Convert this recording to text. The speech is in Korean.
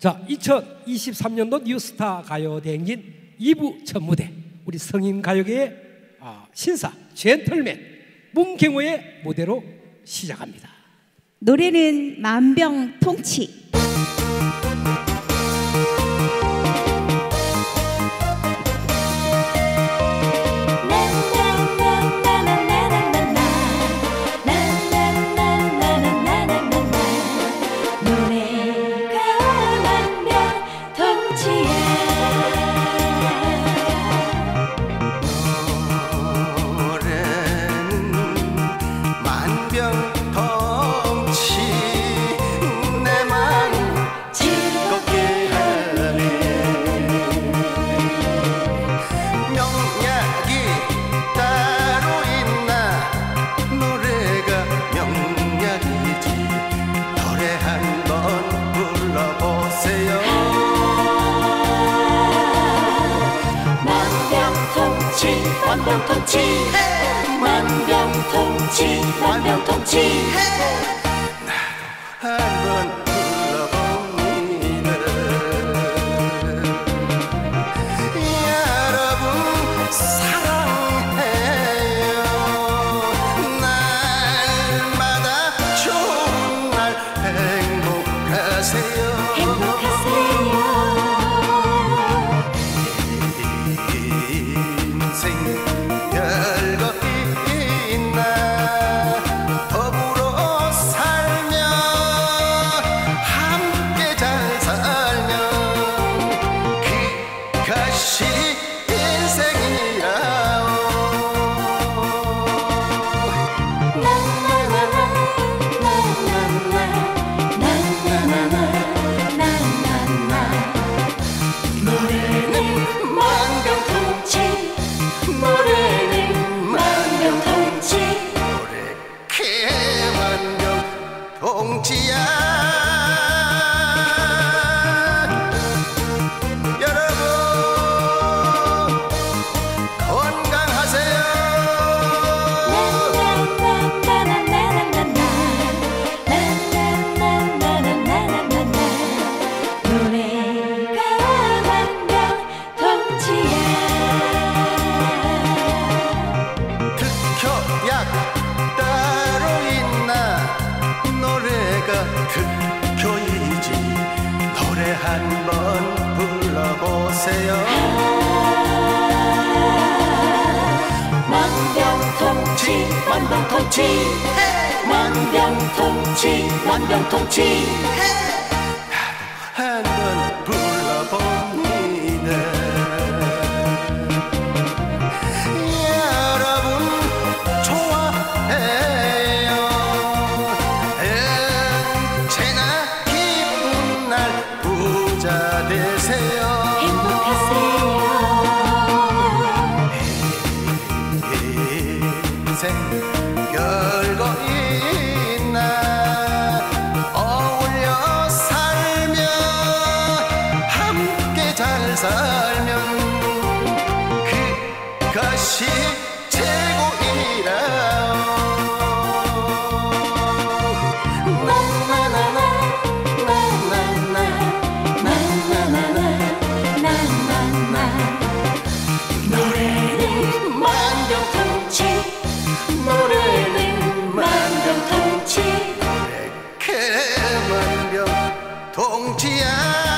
자, 2023년도 뉴스타 가요 대행진 2부 첫 무대 우리 성인 가요계의 아, 신사 젠틀맨 문경호의 무대로 시작합니다. 노래는 만병통치. 노 만병통치 만병통치 만병통치 노래는 약 따로 있나? 노래가 특효이지. 노래 한 번 불러보세요. 만병통치 만병통치. 만병통치 만병통치 通天。